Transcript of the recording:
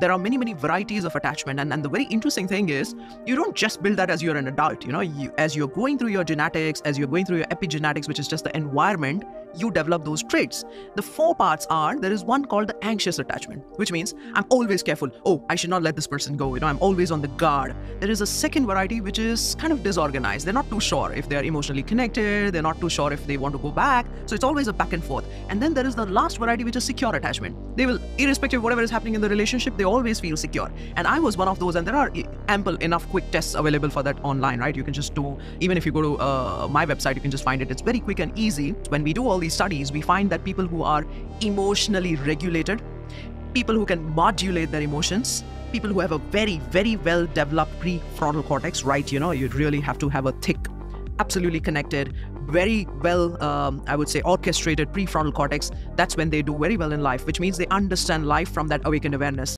there are many, many varieties of attachment. And, and the very interesting thing is, you don't just build that as you're an adult. You know, you, as you're going through your genetics, as you're going through your epigenetics, which is just the environment, you develop those traits. The four parts are there is one called the anxious attachment, which means I'm always careful. Oh, I should not let this person go. You know, I'm always on the guard. There is a second variety which is kind of disorganized. They're not too sure if they're emotionally connected, they're not too sure if they want to go back. So it's always a back and forth. And then there is the last variety which is secure attachment. They will, irrespective of whatever is happening in the relationship, they always feel secure. And I was one of those, and there are ample enough quick tests available for that online, right? You can just do, even if you go to uh, my website, you can just find it. It's very quick and easy. When we do all these studies, we find that people who are emotionally regulated, people who can modulate their emotions, people who have a very, very well developed prefrontal cortex, right? You know, you really have to have a thick, absolutely connected, very well, um, I would say, orchestrated prefrontal cortex. That's when they do very well in life, which means they understand life from that awakened awareness.